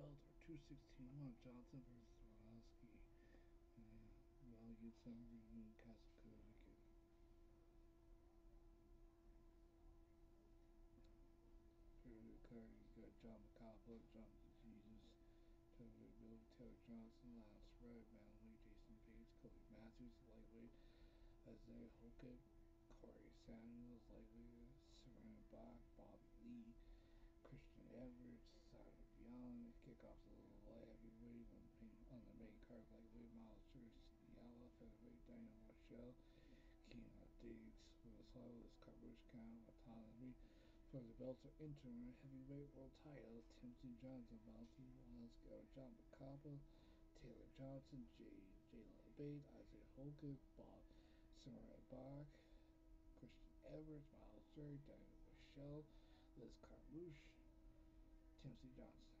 216 Johnson versus Orlowski. Uh, you some reading Kasakovic. Favorite card, you got John McCopper, John Jesus, Trevor Bill, Taylor Johnson, Lance Red, Manley, Jason Bates, Cody Matthews, Lightweight, Isaiah Hokit, Corey Diggs, Willis Lewis, Karushka, Autonomy, for the belts are interim heavyweight world titles, Timothy Johnson, Valentin Velasco, John McCapa, Taylor Johnson, Jay Jayla Bates, Isaiah Holker, Bob Samurai Bach, Christian Edwards, Miles Jerry, Daniel Michelle, Liz Carmouche, Timothy Johnson.